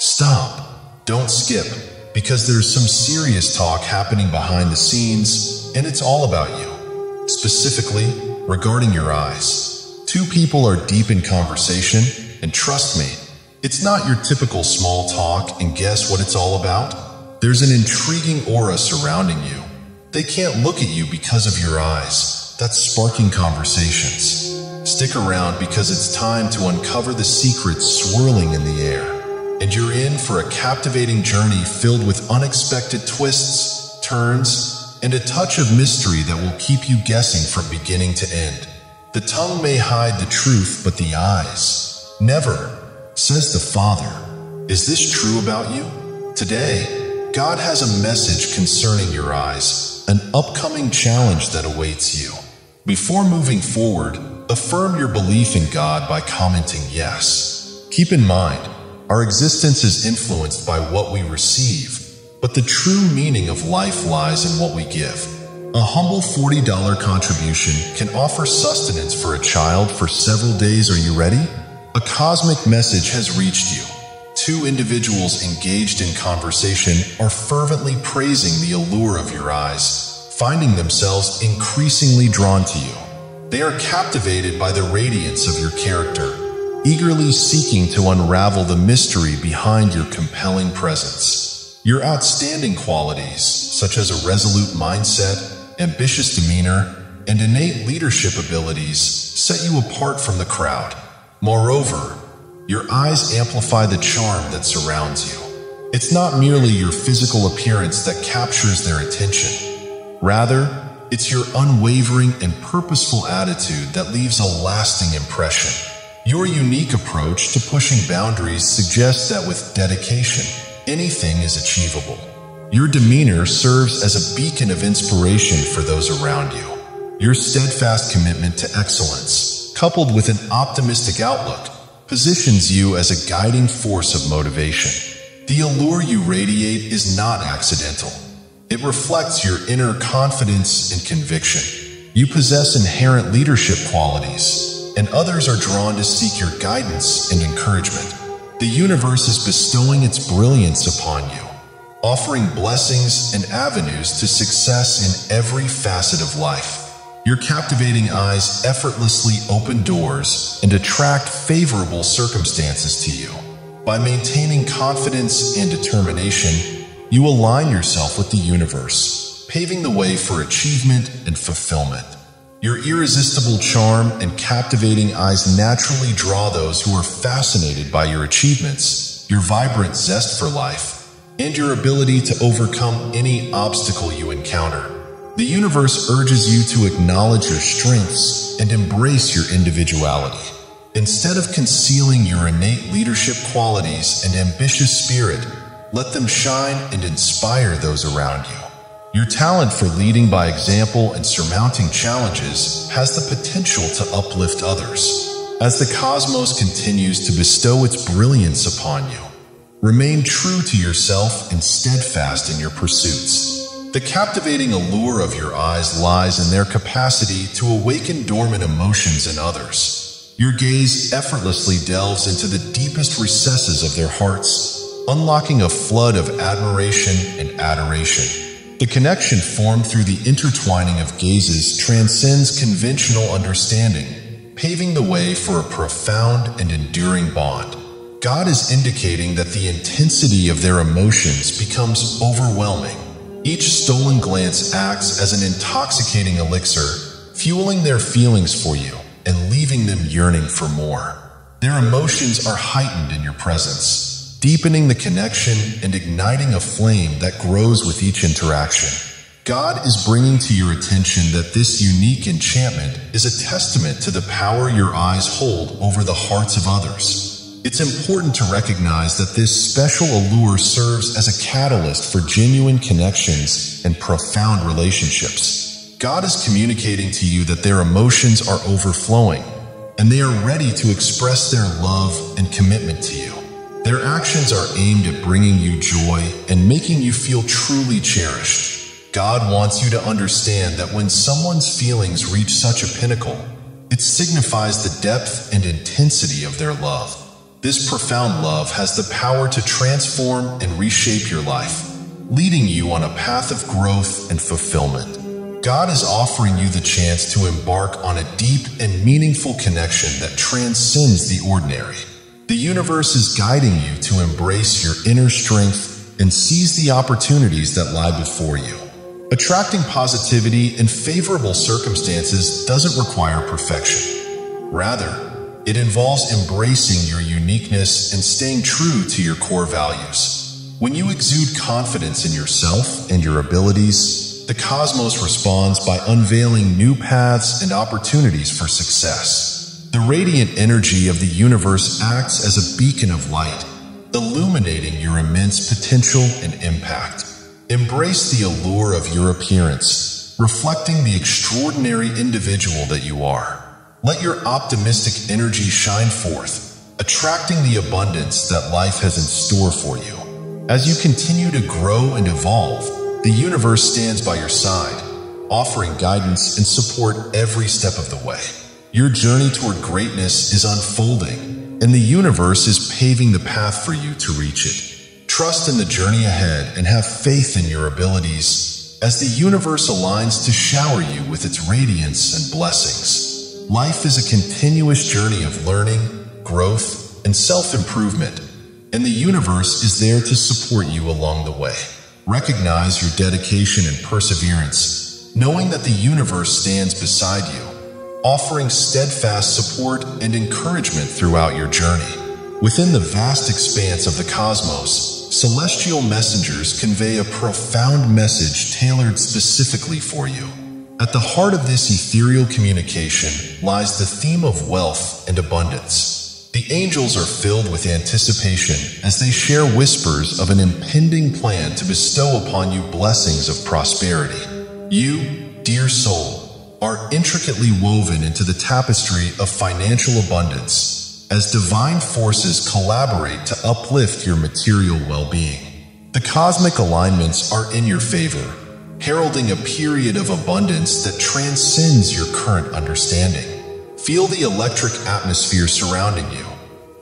Stop. Don't skip, because there's some serious talk happening behind the scenes, and it's all about you. Specifically, regarding your eyes. Two people are deep in conversation, and trust me, it's not your typical small talk, and guess what it's all about? There's an intriguing aura surrounding you. They can't look at you because of your eyes. That's sparking conversations. Stick around because it's time to uncover the secrets swirling in the air and you're in for a captivating journey filled with unexpected twists, turns, and a touch of mystery that will keep you guessing from beginning to end. The tongue may hide the truth, but the eyes never, says the Father. Is this true about you? Today, God has a message concerning your eyes, an upcoming challenge that awaits you. Before moving forward, affirm your belief in God by commenting yes. Keep in mind, our existence is influenced by what we receive, but the true meaning of life lies in what we give. A humble $40 contribution can offer sustenance for a child for several days. Are you ready? A cosmic message has reached you. Two individuals engaged in conversation are fervently praising the allure of your eyes, finding themselves increasingly drawn to you. They are captivated by the radiance of your character eagerly seeking to unravel the mystery behind your compelling presence. Your outstanding qualities, such as a resolute mindset, ambitious demeanor, and innate leadership abilities, set you apart from the crowd. Moreover, your eyes amplify the charm that surrounds you. It's not merely your physical appearance that captures their attention. Rather, it's your unwavering and purposeful attitude that leaves a lasting impression. Your unique approach to pushing boundaries suggests that with dedication, anything is achievable. Your demeanor serves as a beacon of inspiration for those around you. Your steadfast commitment to excellence, coupled with an optimistic outlook, positions you as a guiding force of motivation. The allure you radiate is not accidental. It reflects your inner confidence and conviction. You possess inherent leadership qualities, and others are drawn to seek your guidance and encouragement. The universe is bestowing its brilliance upon you, offering blessings and avenues to success in every facet of life. Your captivating eyes effortlessly open doors and attract favorable circumstances to you. By maintaining confidence and determination, you align yourself with the universe, paving the way for achievement and fulfillment. Your irresistible charm and captivating eyes naturally draw those who are fascinated by your achievements, your vibrant zest for life, and your ability to overcome any obstacle you encounter. The universe urges you to acknowledge your strengths and embrace your individuality. Instead of concealing your innate leadership qualities and ambitious spirit, let them shine and inspire those around you. Your talent for leading by example and surmounting challenges has the potential to uplift others. As the cosmos continues to bestow its brilliance upon you, remain true to yourself and steadfast in your pursuits. The captivating allure of your eyes lies in their capacity to awaken dormant emotions in others. Your gaze effortlessly delves into the deepest recesses of their hearts, unlocking a flood of admiration and adoration. The connection formed through the intertwining of gazes transcends conventional understanding, paving the way for a profound and enduring bond. God is indicating that the intensity of their emotions becomes overwhelming. Each stolen glance acts as an intoxicating elixir, fueling their feelings for you and leaving them yearning for more. Their emotions are heightened in your presence, deepening the connection and igniting a flame that grows with each interaction. God is bringing to your attention that this unique enchantment is a testament to the power your eyes hold over the hearts of others. It's important to recognize that this special allure serves as a catalyst for genuine connections and profound relationships. God is communicating to you that their emotions are overflowing, and they are ready to express their love and commitment to you. Their actions are aimed at bringing you joy and making you feel truly cherished. God wants you to understand that when someone's feelings reach such a pinnacle, it signifies the depth and intensity of their love. This profound love has the power to transform and reshape your life, leading you on a path of growth and fulfillment. God is offering you the chance to embark on a deep and meaningful connection that transcends the ordinary. The universe is guiding you to embrace your inner strength and seize the opportunities that lie before you. Attracting positivity and favorable circumstances doesn't require perfection. Rather, it involves embracing your uniqueness and staying true to your core values. When you exude confidence in yourself and your abilities, the cosmos responds by unveiling new paths and opportunities for success. The radiant energy of the universe acts as a beacon of light, illuminating your immense potential and impact. Embrace the allure of your appearance, reflecting the extraordinary individual that you are. Let your optimistic energy shine forth, attracting the abundance that life has in store for you. As you continue to grow and evolve, the universe stands by your side, offering guidance and support every step of the way. Your journey toward greatness is unfolding, and the universe is paving the path for you to reach it. Trust in the journey ahead and have faith in your abilities as the universe aligns to shower you with its radiance and blessings. Life is a continuous journey of learning, growth, and self-improvement, and the universe is there to support you along the way. Recognize your dedication and perseverance, knowing that the universe stands beside you, offering steadfast support and encouragement throughout your journey. Within the vast expanse of the cosmos, celestial messengers convey a profound message tailored specifically for you. At the heart of this ethereal communication lies the theme of wealth and abundance. The angels are filled with anticipation as they share whispers of an impending plan to bestow upon you blessings of prosperity. You, dear soul, are intricately woven into the tapestry of financial abundance as divine forces collaborate to uplift your material well-being. The cosmic alignments are in your favor, heralding a period of abundance that transcends your current understanding. Feel the electric atmosphere surrounding you,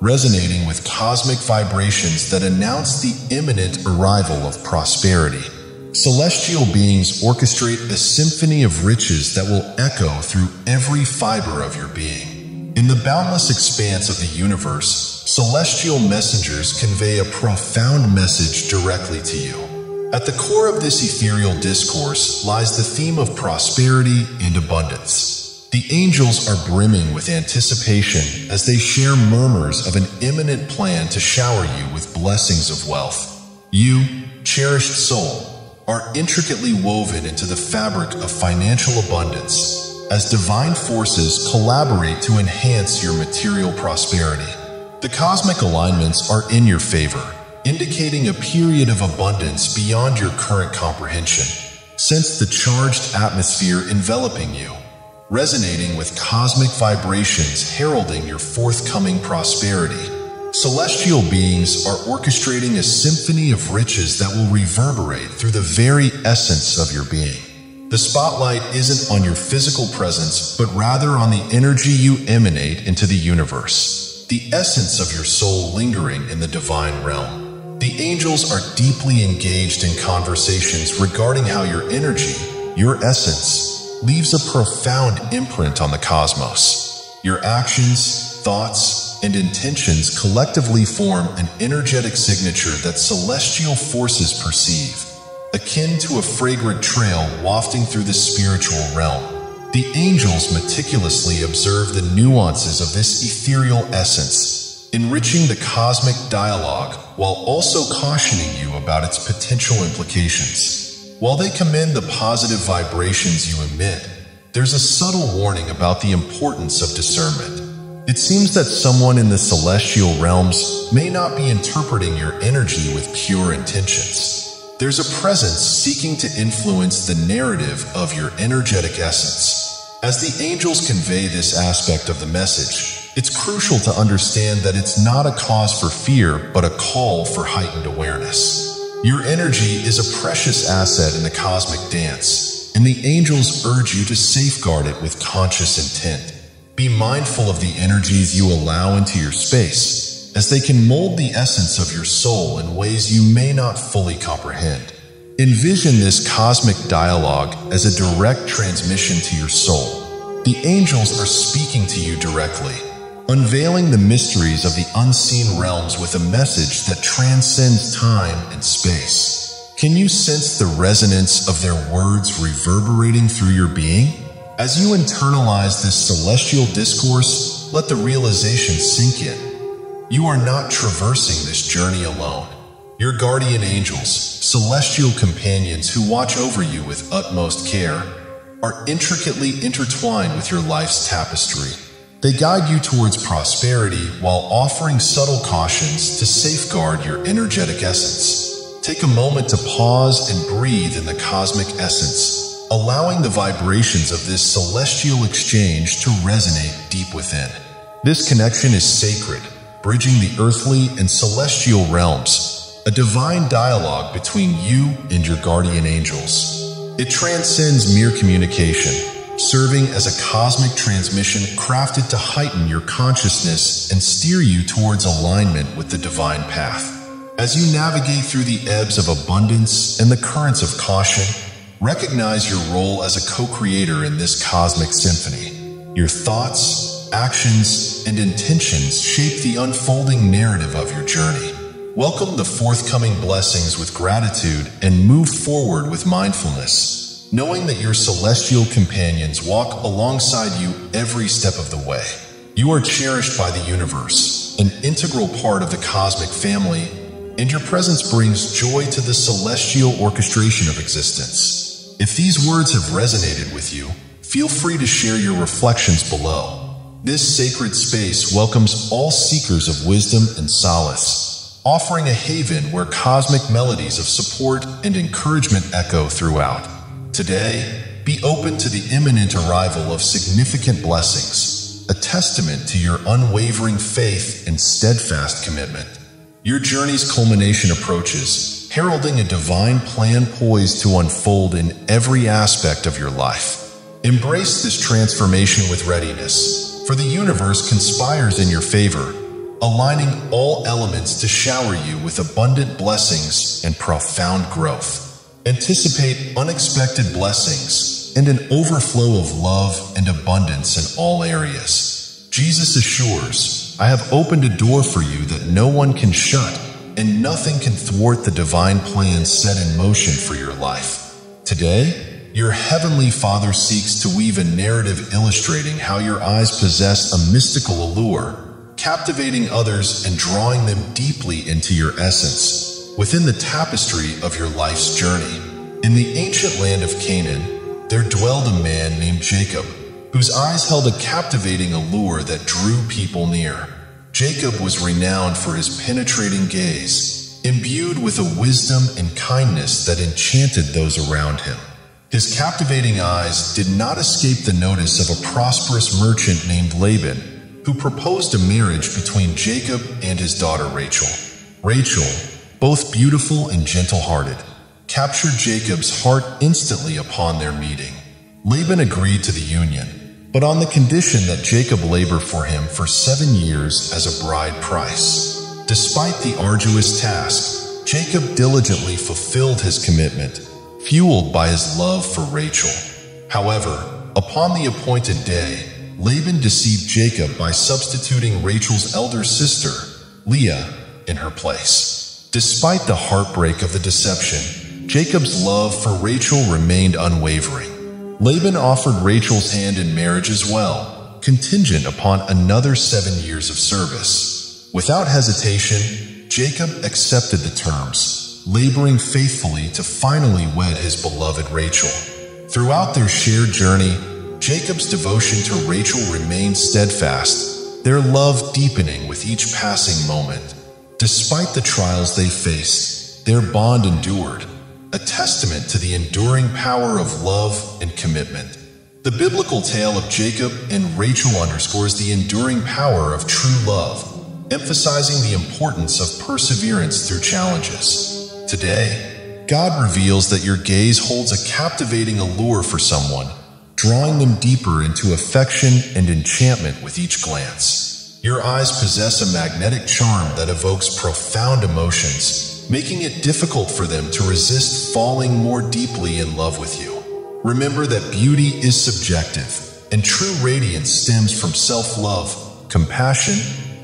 resonating with cosmic vibrations that announce the imminent arrival of prosperity. Celestial beings orchestrate a symphony of riches that will echo through every fiber of your being. In the boundless expanse of the universe, celestial messengers convey a profound message directly to you. At the core of this ethereal discourse lies the theme of prosperity and abundance. The angels are brimming with anticipation as they share murmurs of an imminent plan to shower you with blessings of wealth. You, cherished soul, are intricately woven into the fabric of financial abundance as divine forces collaborate to enhance your material prosperity. The cosmic alignments are in your favor indicating a period of abundance beyond your current comprehension. Sense the charged atmosphere enveloping you, resonating with cosmic vibrations heralding your forthcoming prosperity. Celestial beings are orchestrating a symphony of riches that will reverberate through the very essence of your being. The spotlight isn't on your physical presence, but rather on the energy you emanate into the universe, the essence of your soul lingering in the divine realm. The angels are deeply engaged in conversations regarding how your energy, your essence, leaves a profound imprint on the cosmos. Your actions, thoughts, and intentions collectively form an energetic signature that celestial forces perceive, akin to a fragrant trail wafting through the spiritual realm. The angels meticulously observe the nuances of this ethereal essence enriching the cosmic dialogue while also cautioning you about its potential implications. While they commend the positive vibrations you emit, there's a subtle warning about the importance of discernment. It seems that someone in the celestial realms may not be interpreting your energy with pure intentions. There's a presence seeking to influence the narrative of your energetic essence. As the angels convey this aspect of the message, it's crucial to understand that it's not a cause for fear, but a call for heightened awareness. Your energy is a precious asset in the cosmic dance, and the angels urge you to safeguard it with conscious intent. Be mindful of the energies you allow into your space, as they can mold the essence of your soul in ways you may not fully comprehend. Envision this cosmic dialogue as a direct transmission to your soul. The angels are speaking to you directly, unveiling the mysteries of the unseen realms with a message that transcends time and space. Can you sense the resonance of their words reverberating through your being? As you internalize this celestial discourse, let the realization sink in. You are not traversing this journey alone. Your guardian angels, celestial companions who watch over you with utmost care, are intricately intertwined with your life's tapestry. They guide you towards prosperity while offering subtle cautions to safeguard your energetic essence. Take a moment to pause and breathe in the cosmic essence, allowing the vibrations of this celestial exchange to resonate deep within. This connection is sacred, bridging the earthly and celestial realms, a divine dialogue between you and your guardian angels. It transcends mere communication serving as a cosmic transmission crafted to heighten your consciousness and steer you towards alignment with the divine path. As you navigate through the ebbs of abundance and the currents of caution, recognize your role as a co-creator in this cosmic symphony. Your thoughts, actions, and intentions shape the unfolding narrative of your journey. Welcome the forthcoming blessings with gratitude and move forward with mindfulness knowing that your celestial companions walk alongside you every step of the way. You are cherished by the universe, an integral part of the cosmic family, and your presence brings joy to the celestial orchestration of existence. If these words have resonated with you, feel free to share your reflections below. This sacred space welcomes all seekers of wisdom and solace, offering a haven where cosmic melodies of support and encouragement echo throughout. Today, be open to the imminent arrival of significant blessings, a testament to your unwavering faith and steadfast commitment. Your journey's culmination approaches, heralding a divine plan poised to unfold in every aspect of your life. Embrace this transformation with readiness, for the universe conspires in your favor, aligning all elements to shower you with abundant blessings and profound growth. Anticipate unexpected blessings and an overflow of love and abundance in all areas. Jesus assures, I have opened a door for you that no one can shut, and nothing can thwart the divine plan set in motion for your life. Today, your heavenly Father seeks to weave a narrative illustrating how your eyes possess a mystical allure, captivating others and drawing them deeply into your essence within the tapestry of your life's journey. In the ancient land of Canaan, there dwelled a man named Jacob, whose eyes held a captivating allure that drew people near. Jacob was renowned for his penetrating gaze, imbued with a wisdom and kindness that enchanted those around him. His captivating eyes did not escape the notice of a prosperous merchant named Laban, who proposed a marriage between Jacob and his daughter Rachel. Rachel, both beautiful and gentle-hearted, captured Jacob's heart instantly upon their meeting. Laban agreed to the union, but on the condition that Jacob labor for him for seven years as a bride price. Despite the arduous task, Jacob diligently fulfilled his commitment, fueled by his love for Rachel. However, upon the appointed day, Laban deceived Jacob by substituting Rachel's elder sister, Leah, in her place. Despite the heartbreak of the deception, Jacob's love for Rachel remained unwavering. Laban offered Rachel's hand in marriage as well, contingent upon another seven years of service. Without hesitation, Jacob accepted the terms, laboring faithfully to finally wed his beloved Rachel. Throughout their shared journey, Jacob's devotion to Rachel remained steadfast, their love deepening with each passing moment. Despite the trials they faced, their bond endured, a testament to the enduring power of love and commitment. The biblical tale of Jacob and Rachel underscores the enduring power of true love, emphasizing the importance of perseverance through challenges. Today, God reveals that your gaze holds a captivating allure for someone, drawing them deeper into affection and enchantment with each glance. Your eyes possess a magnetic charm that evokes profound emotions, making it difficult for them to resist falling more deeply in love with you. Remember that beauty is subjective, and true radiance stems from self-love, compassion,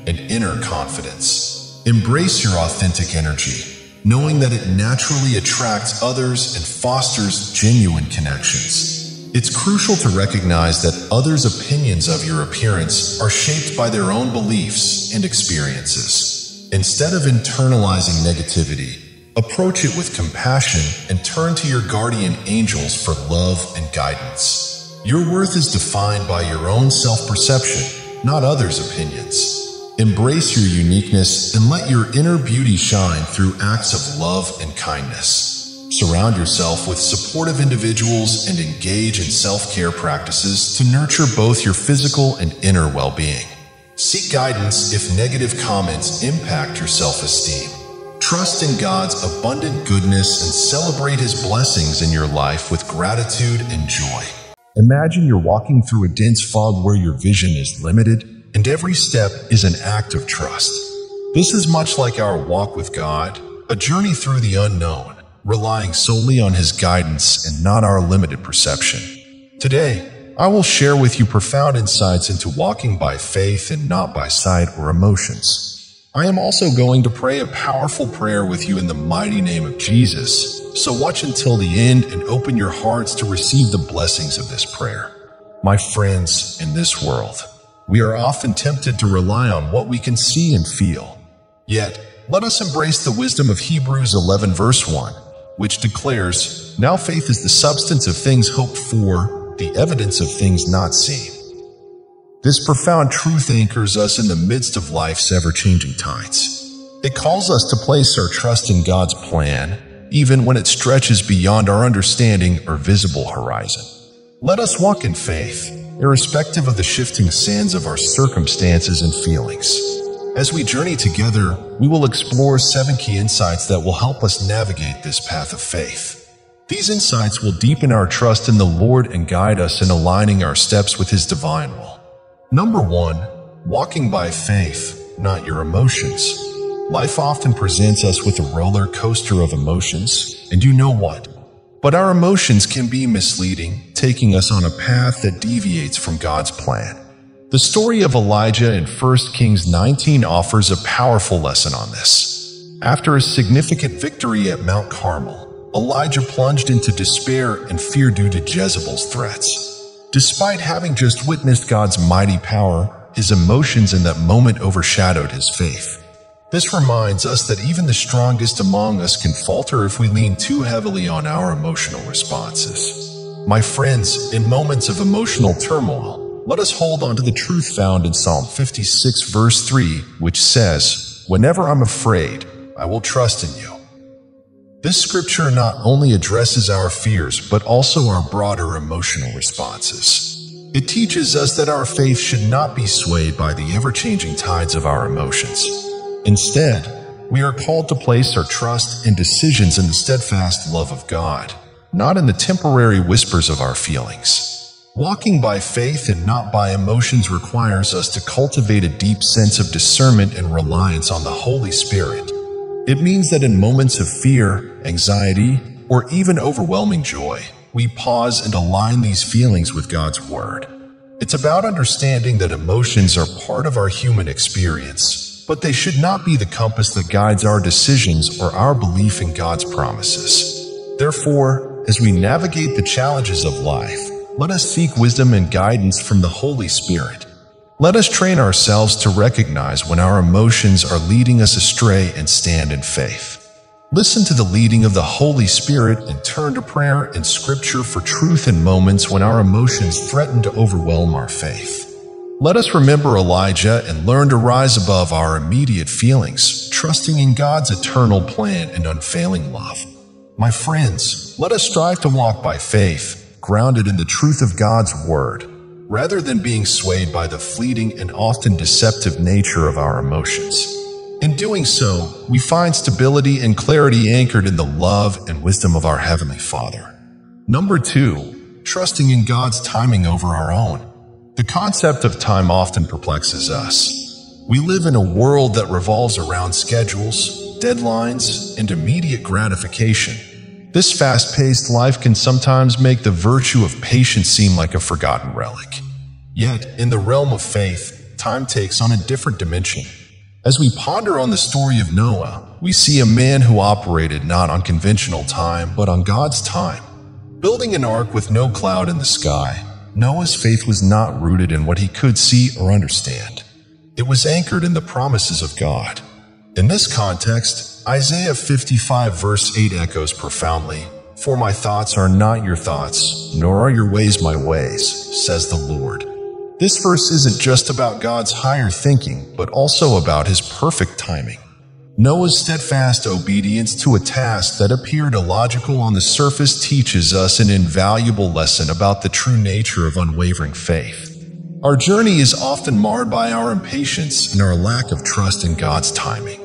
and inner confidence. Embrace your authentic energy, knowing that it naturally attracts others and fosters genuine connections. It's crucial to recognize that others' opinions of your appearance are shaped by their own beliefs and experiences. Instead of internalizing negativity, approach it with compassion and turn to your guardian angels for love and guidance. Your worth is defined by your own self-perception, not others' opinions. Embrace your uniqueness and let your inner beauty shine through acts of love and kindness. Surround yourself with supportive individuals and engage in self-care practices to nurture both your physical and inner well-being. Seek guidance if negative comments impact your self-esteem. Trust in God's abundant goodness and celebrate His blessings in your life with gratitude and joy. Imagine you're walking through a dense fog where your vision is limited and every step is an act of trust. This is much like our walk with God, a journey through the unknown relying solely on His guidance and not our limited perception. Today, I will share with you profound insights into walking by faith and not by sight or emotions. I am also going to pray a powerful prayer with you in the mighty name of Jesus, so watch until the end and open your hearts to receive the blessings of this prayer. My friends, in this world, we are often tempted to rely on what we can see and feel. Yet, let us embrace the wisdom of Hebrews 11 verse 1 which declares, Now faith is the substance of things hoped for, the evidence of things not seen. This profound truth anchors us in the midst of life's ever-changing tides. It calls us to place our trust in God's plan, even when it stretches beyond our understanding or visible horizon. Let us walk in faith, irrespective of the shifting sands of our circumstances and feelings. As we journey together, we will explore seven key insights that will help us navigate this path of faith. These insights will deepen our trust in the Lord and guide us in aligning our steps with His divine will. Number one, walking by faith, not your emotions. Life often presents us with a roller coaster of emotions, and you know what? But our emotions can be misleading, taking us on a path that deviates from God's plan. The story of Elijah in 1 Kings 19 offers a powerful lesson on this. After a significant victory at Mount Carmel, Elijah plunged into despair and fear due to Jezebel's threats. Despite having just witnessed God's mighty power, his emotions in that moment overshadowed his faith. This reminds us that even the strongest among us can falter if we lean too heavily on our emotional responses. My friends, in moments of emotional turmoil, let us hold on to the truth found in Psalm 56 verse 3, which says, Whenever I'm afraid, I will trust in you. This scripture not only addresses our fears, but also our broader emotional responses. It teaches us that our faith should not be swayed by the ever-changing tides of our emotions. Instead, we are called to place our trust and decisions in the steadfast love of God, not in the temporary whispers of our feelings. Walking by faith and not by emotions requires us to cultivate a deep sense of discernment and reliance on the Holy Spirit. It means that in moments of fear, anxiety, or even overwhelming joy, we pause and align these feelings with God's Word. It's about understanding that emotions are part of our human experience, but they should not be the compass that guides our decisions or our belief in God's promises. Therefore, as we navigate the challenges of life, let us seek wisdom and guidance from the Holy Spirit. Let us train ourselves to recognize when our emotions are leading us astray and stand in faith. Listen to the leading of the Holy Spirit and turn to prayer and scripture for truth in moments when our emotions threaten to overwhelm our faith. Let us remember Elijah and learn to rise above our immediate feelings, trusting in God's eternal plan and unfailing love. My friends, let us strive to walk by faith, grounded in the truth of God's Word, rather than being swayed by the fleeting and often deceptive nature of our emotions. In doing so, we find stability and clarity anchored in the love and wisdom of our Heavenly Father. Number two, trusting in God's timing over our own. The concept of time often perplexes us. We live in a world that revolves around schedules, deadlines, and immediate gratification. This fast paced life can sometimes make the virtue of patience seem like a forgotten relic. Yet, in the realm of faith, time takes on a different dimension. As we ponder on the story of Noah, we see a man who operated not on conventional time, but on God's time. Building an ark with no cloud in the sky, Noah's faith was not rooted in what he could see or understand. It was anchored in the promises of God. In this context, Isaiah 55 verse 8 echoes profoundly, For my thoughts are not your thoughts, nor are your ways my ways, says the Lord. This verse isn't just about God's higher thinking, but also about his perfect timing. Noah's steadfast obedience to a task that appeared illogical on the surface teaches us an invaluable lesson about the true nature of unwavering faith. Our journey is often marred by our impatience and our lack of trust in God's timing.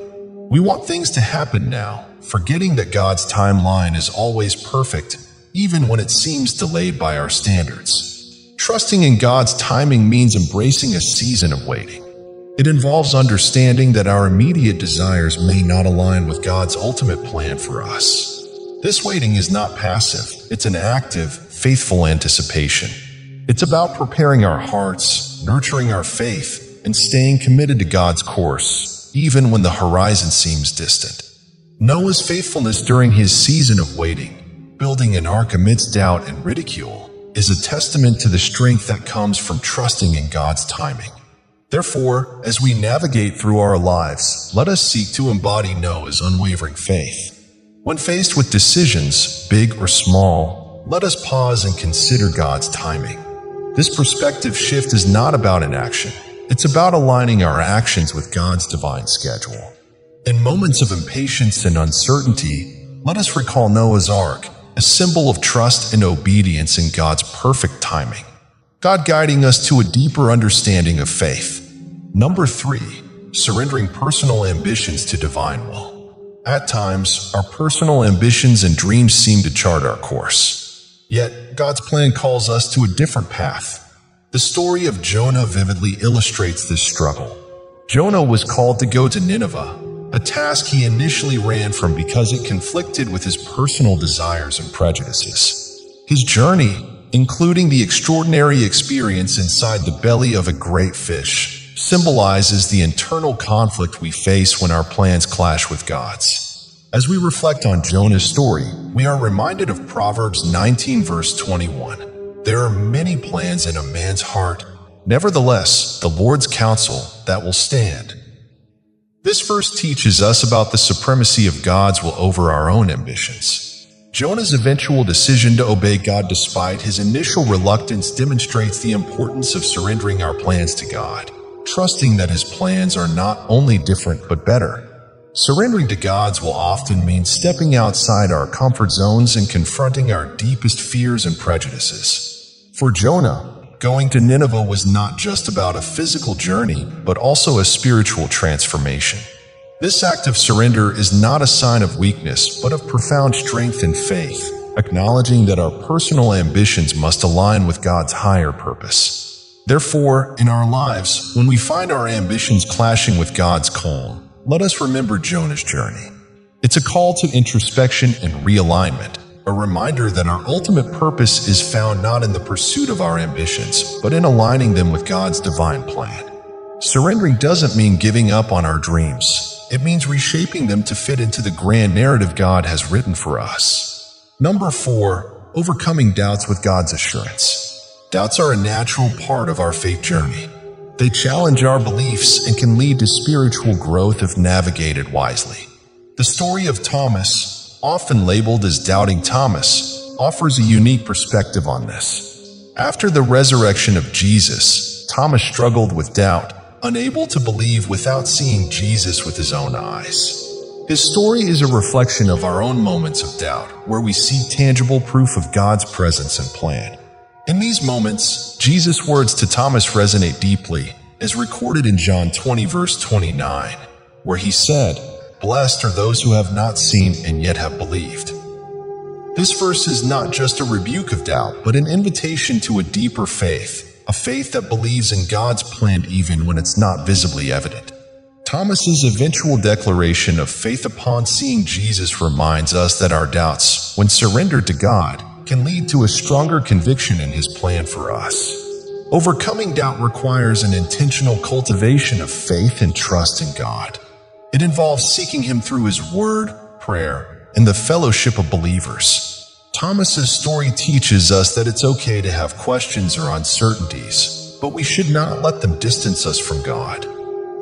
We want things to happen now, forgetting that God's timeline is always perfect, even when it seems delayed by our standards. Trusting in God's timing means embracing a season of waiting. It involves understanding that our immediate desires may not align with God's ultimate plan for us. This waiting is not passive, it's an active, faithful anticipation. It's about preparing our hearts, nurturing our faith, and staying committed to God's course, even when the horizon seems distant. Noah's faithfulness during his season of waiting, building an ark amidst doubt and ridicule, is a testament to the strength that comes from trusting in God's timing. Therefore, as we navigate through our lives, let us seek to embody Noah's unwavering faith. When faced with decisions, big or small, let us pause and consider God's timing. This perspective shift is not about inaction. It's about aligning our actions with God's divine schedule. In moments of impatience and uncertainty, let us recall Noah's Ark a symbol of trust and obedience in God's perfect timing. God guiding us to a deeper understanding of faith. Number three, surrendering personal ambitions to divine will. At times, our personal ambitions and dreams seem to chart our course. Yet, God's plan calls us to a different path. The story of Jonah vividly illustrates this struggle. Jonah was called to go to Nineveh, a task he initially ran from because it conflicted with his personal desires and prejudices. His journey, including the extraordinary experience inside the belly of a great fish, symbolizes the internal conflict we face when our plans clash with God's. As we reflect on Jonah's story, we are reminded of Proverbs 19 verse 21. There are many plans in a man's heart. Nevertheless, the Lord's counsel that will stand this verse teaches us about the supremacy of God's will over our own ambitions. Jonah's eventual decision to obey God despite his initial reluctance demonstrates the importance of surrendering our plans to God, trusting that his plans are not only different but better. Surrendering to God's will often mean stepping outside our comfort zones and confronting our deepest fears and prejudices. For Jonah, Going to Nineveh was not just about a physical journey, but also a spiritual transformation. This act of surrender is not a sign of weakness, but of profound strength and faith, acknowledging that our personal ambitions must align with God's higher purpose. Therefore, in our lives, when we find our ambitions clashing with God's call, let us remember Jonah's journey. It's a call to introspection and realignment, a reminder that our ultimate purpose is found not in the pursuit of our ambitions, but in aligning them with God's divine plan. Surrendering doesn't mean giving up on our dreams. It means reshaping them to fit into the grand narrative God has written for us. Number four, overcoming doubts with God's assurance. Doubts are a natural part of our faith journey. They challenge our beliefs and can lead to spiritual growth if navigated wisely. The story of Thomas, often labeled as Doubting Thomas, offers a unique perspective on this. After the resurrection of Jesus, Thomas struggled with doubt, unable to believe without seeing Jesus with his own eyes. His story is a reflection of our own moments of doubt, where we see tangible proof of God's presence and plan. In these moments, Jesus' words to Thomas resonate deeply, as recorded in John 20 verse 29, where he said, Blessed are those who have not seen and yet have believed. This verse is not just a rebuke of doubt, but an invitation to a deeper faith, a faith that believes in God's plan even when it's not visibly evident. Thomas's eventual declaration of faith upon seeing Jesus reminds us that our doubts, when surrendered to God, can lead to a stronger conviction in his plan for us. Overcoming doubt requires an intentional cultivation of faith and trust in God. It involves seeking him through his word, prayer, and the fellowship of believers. Thomas's story teaches us that it's okay to have questions or uncertainties, but we should not let them distance us from God.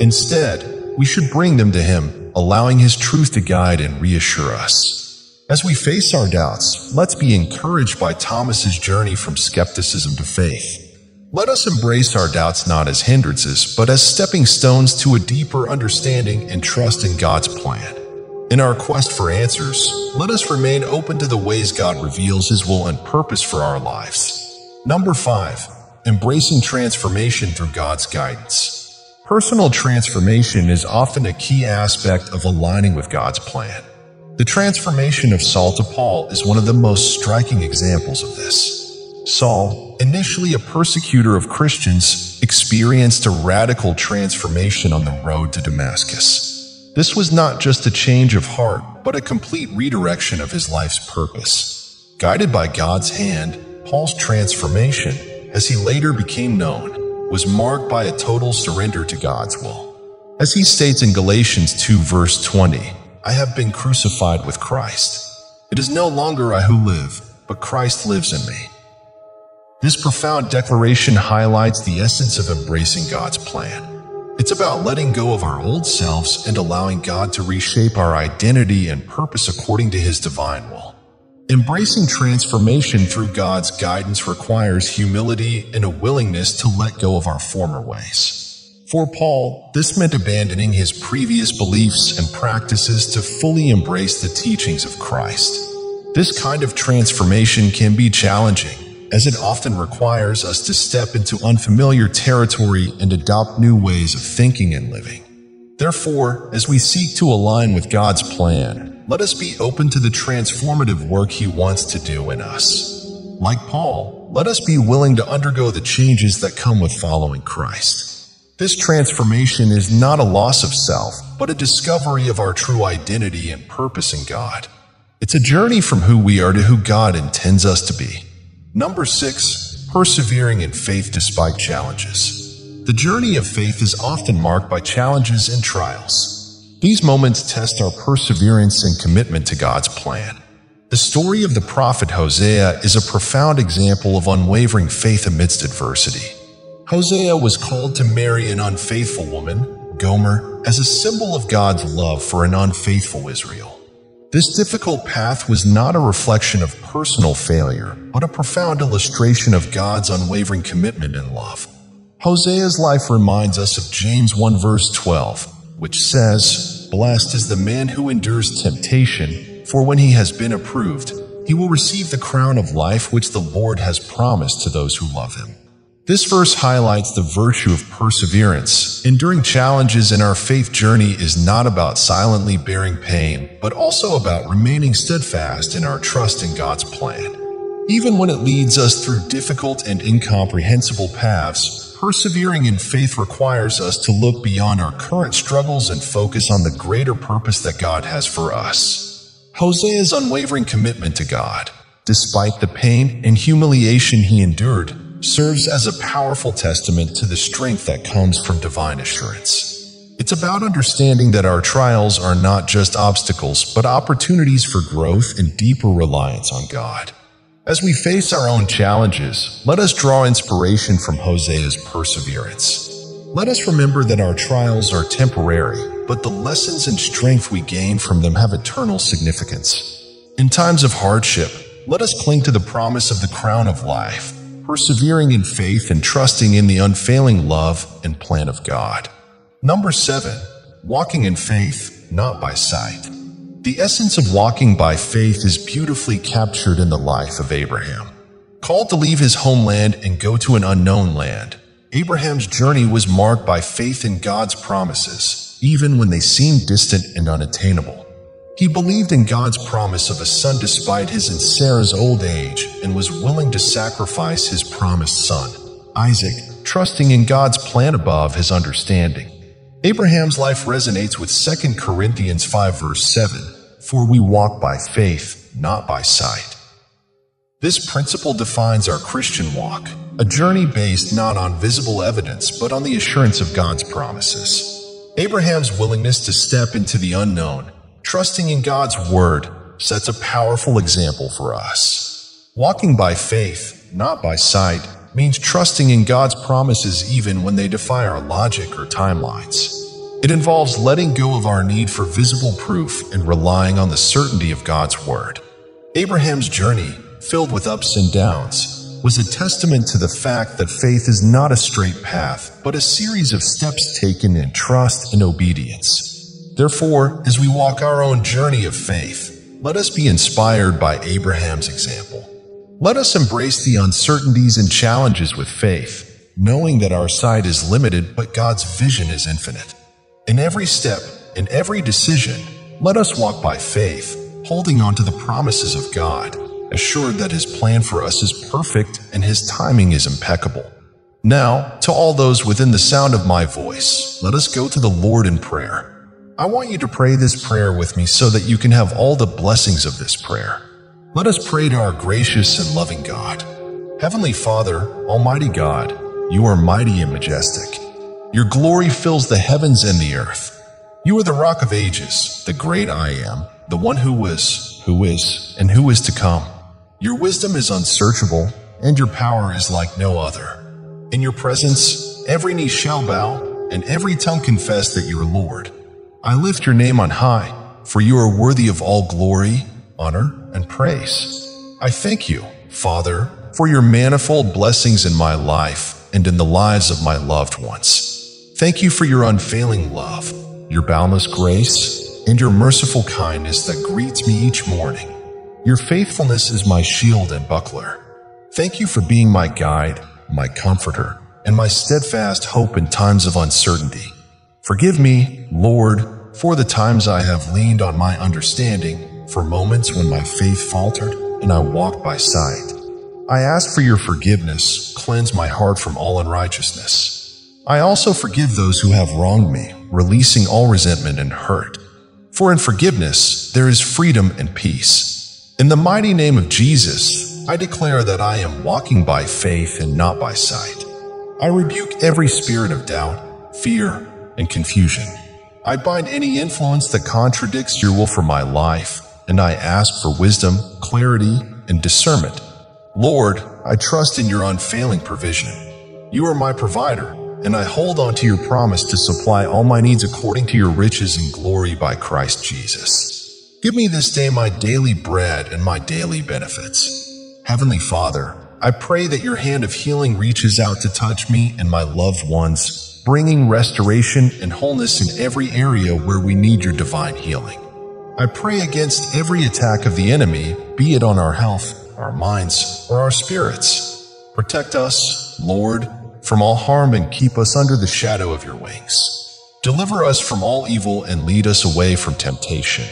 Instead, we should bring them to Him, allowing His truth to guide and reassure us. As we face our doubts, let's be encouraged by Thomas's journey from skepticism to faith. Let us embrace our doubts not as hindrances, but as stepping stones to a deeper understanding and trust in God's plan. In our quest for answers, let us remain open to the ways God reveals His will and purpose for our lives. Number 5. Embracing transformation through God's guidance. Personal transformation is often a key aspect of aligning with God's plan. The transformation of Saul to Paul is one of the most striking examples of this. Saul, initially a persecutor of Christians, experienced a radical transformation on the road to Damascus. This was not just a change of heart, but a complete redirection of his life's purpose. Guided by God's hand, Paul's transformation, as he later became known, was marked by a total surrender to God's will. As he states in Galatians 2 verse 20, I have been crucified with Christ. It is no longer I who live, but Christ lives in me. This profound declaration highlights the essence of embracing God's plan. It's about letting go of our old selves and allowing God to reshape our identity and purpose according to His divine will. Embracing transformation through God's guidance requires humility and a willingness to let go of our former ways. For Paul, this meant abandoning his previous beliefs and practices to fully embrace the teachings of Christ. This kind of transformation can be challenging, as it often requires us to step into unfamiliar territory and adopt new ways of thinking and living. Therefore, as we seek to align with God's plan, let us be open to the transformative work He wants to do in us. Like Paul, let us be willing to undergo the changes that come with following Christ. This transformation is not a loss of self, but a discovery of our true identity and purpose in God. It's a journey from who we are to who God intends us to be. Number six, persevering in faith despite challenges. The journey of faith is often marked by challenges and trials. These moments test our perseverance and commitment to God's plan. The story of the prophet Hosea is a profound example of unwavering faith amidst adversity. Hosea was called to marry an unfaithful woman, Gomer, as a symbol of God's love for an unfaithful Israel. This difficult path was not a reflection of personal failure, but a profound illustration of God's unwavering commitment and love. Hosea's life reminds us of James 1 verse 12, which says, Blessed is the man who endures temptation, for when he has been approved, he will receive the crown of life which the Lord has promised to those who love him. This verse highlights the virtue of perseverance. Enduring challenges in our faith journey is not about silently bearing pain, but also about remaining steadfast in our trust in God's plan. Even when it leads us through difficult and incomprehensible paths, persevering in faith requires us to look beyond our current struggles and focus on the greater purpose that God has for us. Hosea's unwavering commitment to God, despite the pain and humiliation he endured, serves as a powerful testament to the strength that comes from divine assurance. It's about understanding that our trials are not just obstacles, but opportunities for growth and deeper reliance on God. As we face our own challenges, let us draw inspiration from Hosea's perseverance. Let us remember that our trials are temporary, but the lessons and strength we gain from them have eternal significance. In times of hardship, let us cling to the promise of the crown of life persevering in faith and trusting in the unfailing love and plan of God. Number seven, walking in faith, not by sight. The essence of walking by faith is beautifully captured in the life of Abraham. Called to leave his homeland and go to an unknown land, Abraham's journey was marked by faith in God's promises, even when they seemed distant and unattainable. He believed in God's promise of a son despite his and Sarah's old age and was willing to sacrifice his promised son, Isaac, trusting in God's plan above his understanding. Abraham's life resonates with 2 Corinthians 5 verse 7, for we walk by faith, not by sight. This principle defines our Christian walk, a journey based not on visible evidence but on the assurance of God's promises. Abraham's willingness to step into the unknown, trusting in God's word, sets a powerful example for us. Walking by faith, not by sight, means trusting in God's promises even when they defy our logic or timelines. It involves letting go of our need for visible proof and relying on the certainty of God's word. Abraham's journey filled with ups and downs, was a testament to the fact that faith is not a straight path, but a series of steps taken in trust and obedience. Therefore, as we walk our own journey of faith, let us be inspired by Abraham's example. Let us embrace the uncertainties and challenges with faith, knowing that our sight is limited, but God's vision is infinite. In every step, in every decision, let us walk by faith, holding on to the promises of God assured that his plan for us is perfect and his timing is impeccable. Now, to all those within the sound of my voice, let us go to the Lord in prayer. I want you to pray this prayer with me so that you can have all the blessings of this prayer. Let us pray to our gracious and loving God. Heavenly Father, Almighty God, you are mighty and majestic. Your glory fills the heavens and the earth. You are the rock of ages, the great I am, the one who was, who is, and who is to come. Your wisdom is unsearchable, and your power is like no other. In your presence, every knee shall bow, and every tongue confess that you are Lord. I lift your name on high, for you are worthy of all glory, honor, and praise. I thank you, Father, for your manifold blessings in my life and in the lives of my loved ones. Thank you for your unfailing love, your boundless grace, and your merciful kindness that greets me each morning. Your faithfulness is my shield and buckler. Thank you for being my guide, my comforter, and my steadfast hope in times of uncertainty. Forgive me, Lord, for the times I have leaned on my understanding, for moments when my faith faltered and I walked by sight. I ask for your forgiveness, cleanse my heart from all unrighteousness. I also forgive those who have wronged me, releasing all resentment and hurt. For in forgiveness there is freedom and peace. In the mighty name of Jesus, I declare that I am walking by faith and not by sight. I rebuke every spirit of doubt, fear, and confusion. I bind any influence that contradicts your will for my life, and I ask for wisdom, clarity, and discernment. Lord, I trust in your unfailing provision. You are my provider, and I hold on to your promise to supply all my needs according to your riches and glory by Christ Jesus. Give me this day my daily bread and my daily benefits. Heavenly Father, I pray that your hand of healing reaches out to touch me and my loved ones, bringing restoration and wholeness in every area where we need your divine healing. I pray against every attack of the enemy, be it on our health, our minds, or our spirits. Protect us, Lord, from all harm and keep us under the shadow of your wings. Deliver us from all evil and lead us away from temptation.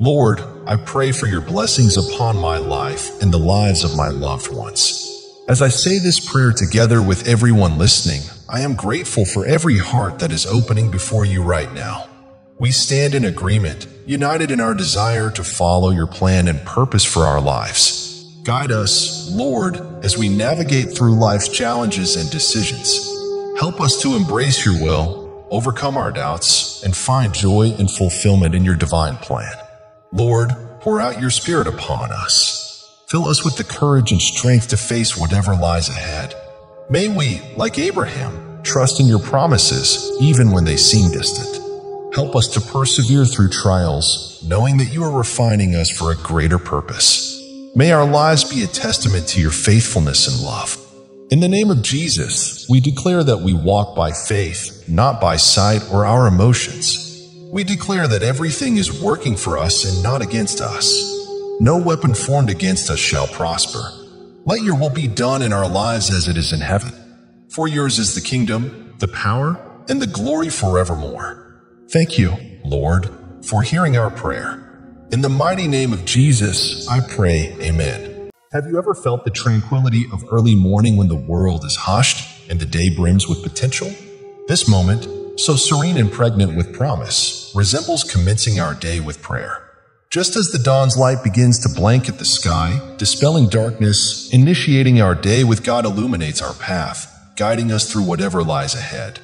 Lord, I pray for your blessings upon my life and the lives of my loved ones. As I say this prayer together with everyone listening, I am grateful for every heart that is opening before you right now. We stand in agreement, united in our desire to follow your plan and purpose for our lives. Guide us, Lord, as we navigate through life's challenges and decisions. Help us to embrace your will, overcome our doubts, and find joy and fulfillment in your divine plan. Lord, pour out your Spirit upon us. Fill us with the courage and strength to face whatever lies ahead. May we, like Abraham, trust in your promises even when they seem distant. Help us to persevere through trials, knowing that you are refining us for a greater purpose. May our lives be a testament to your faithfulness and love. In the name of Jesus, we declare that we walk by faith, not by sight or our emotions. We declare that everything is working for us and not against us. No weapon formed against us shall prosper. Let your will be done in our lives as it is in heaven. For yours is the kingdom, the power, and the glory forevermore. Thank you, Lord, for hearing our prayer. In the mighty name of Jesus, I pray, Amen. Have you ever felt the tranquility of early morning when the world is hushed? and the day brims with potential? This moment, so serene and pregnant with promise, resembles commencing our day with prayer. Just as the dawn's light begins to blanket the sky, dispelling darkness, initiating our day with God illuminates our path, guiding us through whatever lies ahead.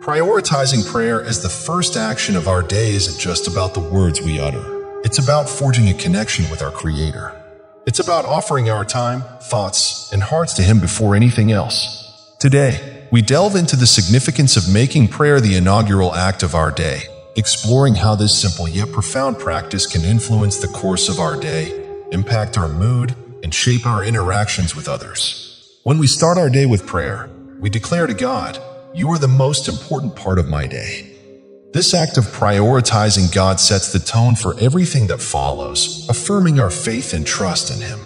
Prioritizing prayer as the first action of our day isn't just about the words we utter. It's about forging a connection with our Creator. It's about offering our time, thoughts, and hearts to Him before anything else. Today, we delve into the significance of making prayer the inaugural act of our day, exploring how this simple yet profound practice can influence the course of our day, impact our mood, and shape our interactions with others. When we start our day with prayer, we declare to God, You are the most important part of my day. This act of prioritizing God sets the tone for everything that follows, affirming our faith and trust in Him.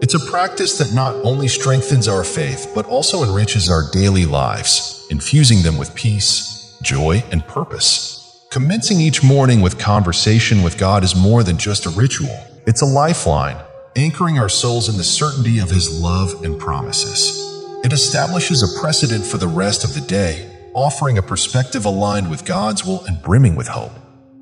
It's a practice that not only strengthens our faith, but also enriches our daily lives, infusing them with peace, joy, and purpose. Commencing each morning with conversation with God is more than just a ritual. It's a lifeline, anchoring our souls in the certainty of His love and promises. It establishes a precedent for the rest of the day, offering a perspective aligned with God's will and brimming with hope.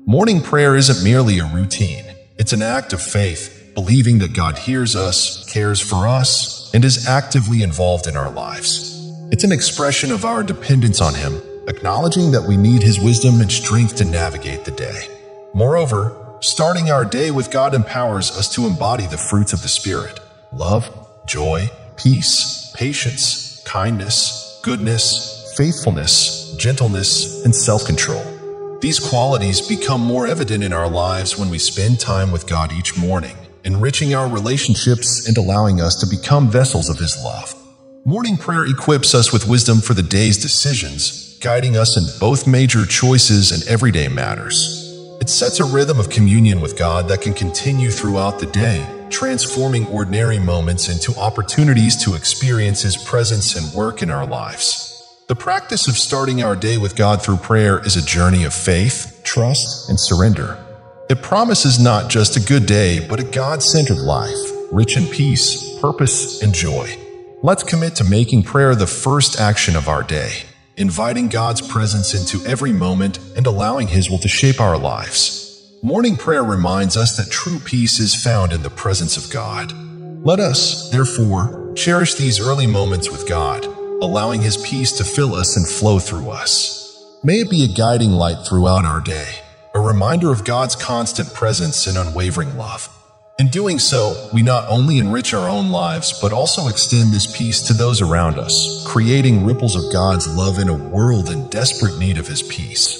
Morning prayer isn't merely a routine. It's an act of faith, believing that God hears us, cares for us, and is actively involved in our lives. It's an expression of our dependence on Him acknowledging that we need His wisdom and strength to navigate the day. Moreover, starting our day with God empowers us to embody the fruits of the Spirit love, joy, peace, patience, kindness, goodness, faithfulness, gentleness, and self control. These qualities become more evident in our lives when we spend time with God each morning, enriching our relationships and allowing us to become vessels of His love. Morning prayer equips us with wisdom for the day's decisions guiding us in both major choices and everyday matters. It sets a rhythm of communion with God that can continue throughout the day, transforming ordinary moments into opportunities to experience His presence and work in our lives. The practice of starting our day with God through prayer is a journey of faith, trust, and surrender. It promises not just a good day, but a God centered life, rich in peace, purpose, and joy. Let's commit to making prayer the first action of our day inviting God's presence into every moment and allowing His will to shape our lives. Morning prayer reminds us that true peace is found in the presence of God. Let us, therefore, cherish these early moments with God, allowing His peace to fill us and flow through us. May it be a guiding light throughout our day, a reminder of God's constant presence and unwavering love. In doing so, we not only enrich our own lives, but also extend this peace to those around us, creating ripples of God's love in a world in desperate need of His peace.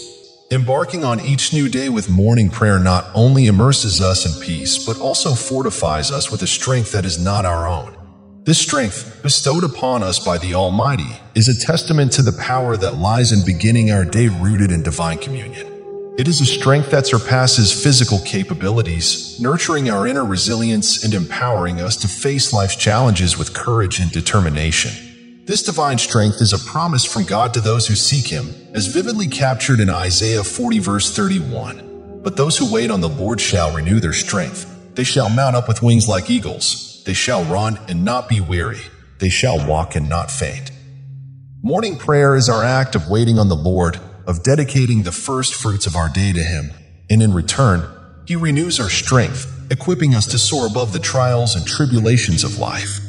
Embarking on each new day with morning prayer not only immerses us in peace, but also fortifies us with a strength that is not our own. This strength, bestowed upon us by the Almighty, is a testament to the power that lies in beginning our day rooted in divine communion. It is a strength that surpasses physical capabilities, nurturing our inner resilience and empowering us to face life's challenges with courage and determination. This divine strength is a promise from God to those who seek Him, as vividly captured in Isaiah 40 verse 31. But those who wait on the Lord shall renew their strength. They shall mount up with wings like eagles. They shall run and not be weary. They shall walk and not faint. Morning prayer is our act of waiting on the Lord of dedicating the first fruits of our day to Him, and in return, He renews our strength, equipping us to soar above the trials and tribulations of life.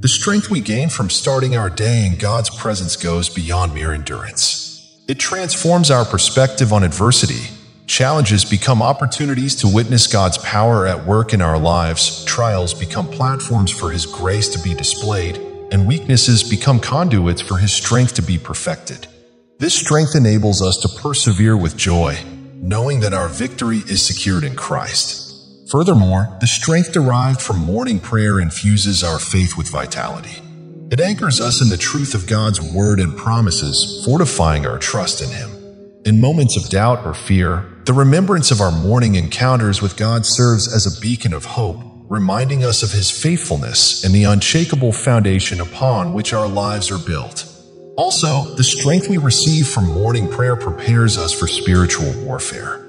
The strength we gain from starting our day in God's presence goes beyond mere endurance. It transforms our perspective on adversity. Challenges become opportunities to witness God's power at work in our lives, trials become platforms for His grace to be displayed, and weaknesses become conduits for His strength to be perfected. This strength enables us to persevere with joy, knowing that our victory is secured in Christ. Furthermore, the strength derived from morning prayer infuses our faith with vitality. It anchors us in the truth of God's word and promises, fortifying our trust in Him. In moments of doubt or fear, the remembrance of our morning encounters with God serves as a beacon of hope, reminding us of His faithfulness and the unshakable foundation upon which our lives are built. Also, the strength we receive from morning prayer prepares us for spiritual warfare.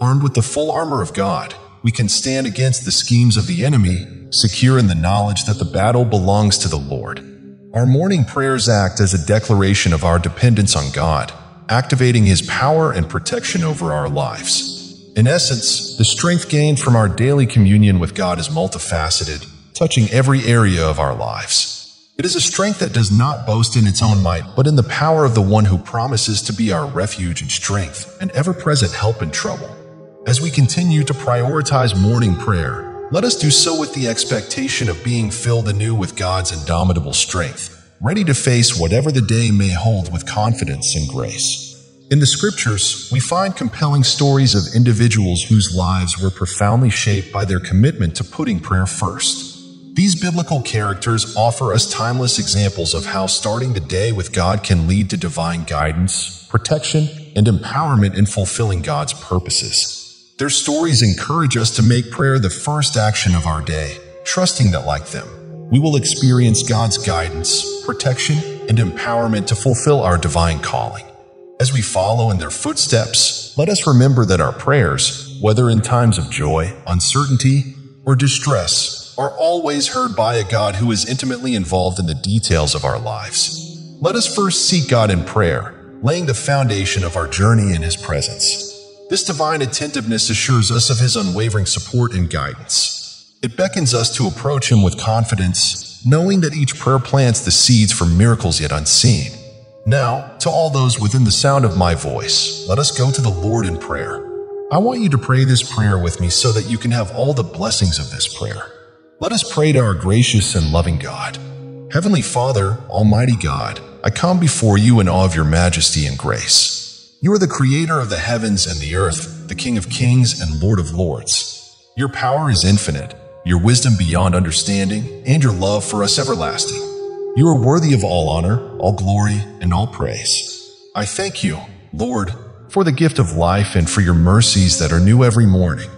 Armed with the full armor of God, we can stand against the schemes of the enemy, secure in the knowledge that the battle belongs to the Lord. Our morning prayers act as a declaration of our dependence on God, activating His power and protection over our lives. In essence, the strength gained from our daily communion with God is multifaceted, touching every area of our lives. It is a strength that does not boast in its own might, but in the power of the one who promises to be our refuge and strength and ever-present help in trouble. As we continue to prioritize morning prayer, let us do so with the expectation of being filled anew with God's indomitable strength, ready to face whatever the day may hold with confidence and grace. In the scriptures, we find compelling stories of individuals whose lives were profoundly shaped by their commitment to putting prayer first. These biblical characters offer us timeless examples of how starting the day with God can lead to divine guidance, protection, and empowerment in fulfilling God's purposes. Their stories encourage us to make prayer the first action of our day, trusting that, like them, we will experience God's guidance, protection, and empowerment to fulfill our divine calling. As we follow in their footsteps, let us remember that our prayers, whether in times of joy, uncertainty, or distress, are always heard by a God who is intimately involved in the details of our lives. Let us first seek God in prayer, laying the foundation of our journey in His presence. This divine attentiveness assures us of his unwavering support and guidance. It beckons us to approach him with confidence, knowing that each prayer plants the seeds for miracles yet unseen. Now, to all those within the sound of my voice, let us go to the Lord in prayer. I want you to pray this prayer with me so that you can have all the blessings of this prayer. Let us pray to our gracious and loving God. Heavenly Father, Almighty God, I come before you in awe of your majesty and grace. You are the creator of the heavens and the earth, the King of kings and Lord of lords. Your power is infinite, your wisdom beyond understanding, and your love for us everlasting. You are worthy of all honor, all glory, and all praise. I thank you, Lord, for the gift of life and for your mercies that are new every morning.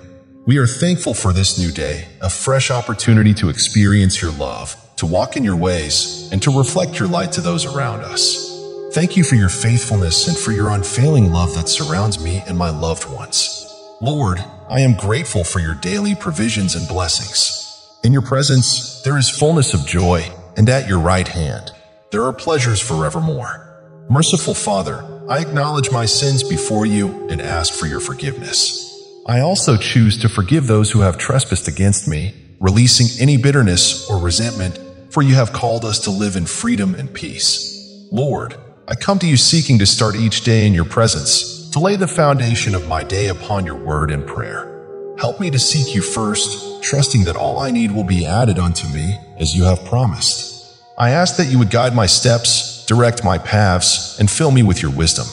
We are thankful for this new day, a fresh opportunity to experience your love, to walk in your ways, and to reflect your light to those around us. Thank you for your faithfulness and for your unfailing love that surrounds me and my loved ones. Lord, I am grateful for your daily provisions and blessings. In your presence, there is fullness of joy, and at your right hand, there are pleasures forevermore. Merciful Father, I acknowledge my sins before you and ask for your forgiveness. I also choose to forgive those who have trespassed against me, releasing any bitterness or resentment, for you have called us to live in freedom and peace. Lord, I come to you seeking to start each day in your presence, to lay the foundation of my day upon your word and prayer. Help me to seek you first, trusting that all I need will be added unto me as you have promised. I ask that you would guide my steps, direct my paths, and fill me with your wisdom.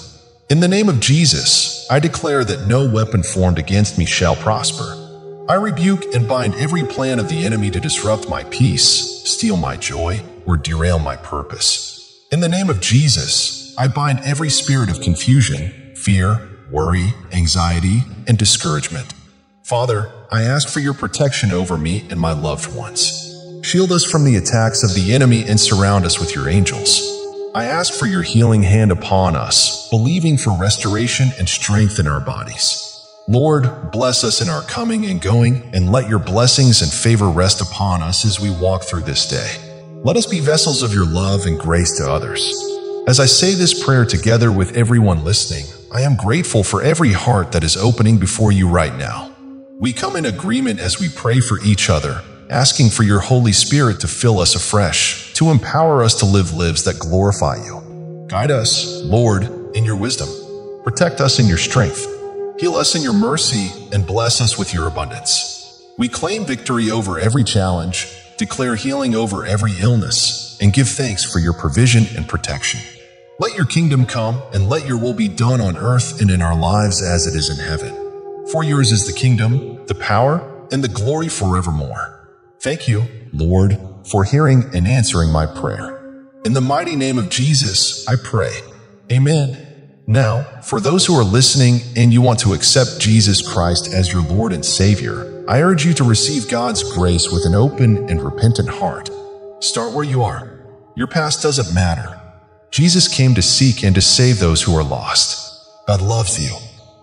In the name of Jesus, I declare that no weapon formed against me shall prosper. I rebuke and bind every plan of the enemy to disrupt my peace, steal my joy, or derail my purpose. In the name of Jesus, I bind every spirit of confusion, fear, worry, anxiety, and discouragement. Father, I ask for your protection over me and my loved ones. Shield us from the attacks of the enemy and surround us with your angels. I ask for your healing hand upon us, believing for restoration and strength in our bodies. Lord, bless us in our coming and going, and let your blessings and favor rest upon us as we walk through this day. Let us be vessels of your love and grace to others. As I say this prayer together with everyone listening, I am grateful for every heart that is opening before you right now. We come in agreement as we pray for each other, asking for your Holy Spirit to fill us afresh, to empower us to live lives that glorify you. Guide us, Lord, in your wisdom. Protect us in your strength. Heal us in your mercy and bless us with your abundance. We claim victory over every challenge declare healing over every illness, and give thanks for your provision and protection. Let your kingdom come, and let your will be done on earth and in our lives as it is in heaven. For yours is the kingdom, the power, and the glory forevermore. Thank you, Lord, for hearing and answering my prayer. In the mighty name of Jesus, I pray. Amen. Now, for those who are listening and you want to accept Jesus Christ as your Lord and Savior, I urge you to receive God's grace with an open and repentant heart. Start where you are. Your past doesn't matter. Jesus came to seek and to save those who are lost. God loves you.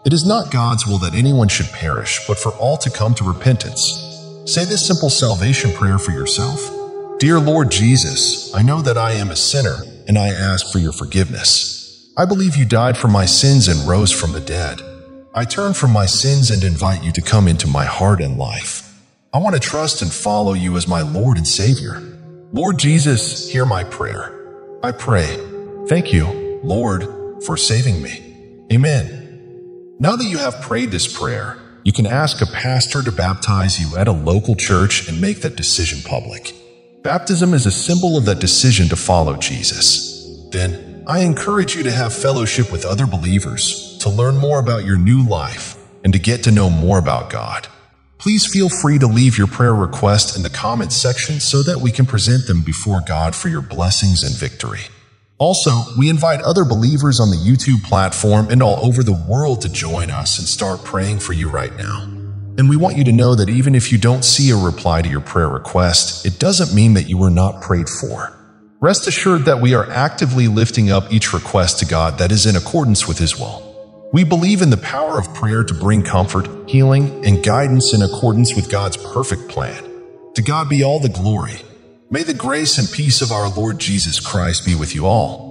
It is not God's will that anyone should perish, but for all to come to repentance. Say this simple salvation prayer for yourself. Dear Lord Jesus, I know that I am a sinner and I ask for your forgiveness. I believe you died for my sins and rose from the dead. I turn from my sins and invite you to come into my heart and life. I want to trust and follow you as my Lord and Savior. Lord Jesus, hear my prayer. I pray. Thank you, Lord, for saving me. Amen. Now that you have prayed this prayer, you can ask a pastor to baptize you at a local church and make that decision public. Baptism is a symbol of that decision to follow Jesus. Then, I encourage you to have fellowship with other believers, to learn more about your new life, and to get to know more about God. Please feel free to leave your prayer request in the comments section so that we can present them before God for your blessings and victory. Also, we invite other believers on the YouTube platform and all over the world to join us and start praying for you right now. And we want you to know that even if you don't see a reply to your prayer request, it doesn't mean that you were not prayed for. Rest assured that we are actively lifting up each request to God that is in accordance with His will. We believe in the power of prayer to bring comfort, healing, and guidance in accordance with God's perfect plan. To God be all the glory. May the grace and peace of our Lord Jesus Christ be with you all.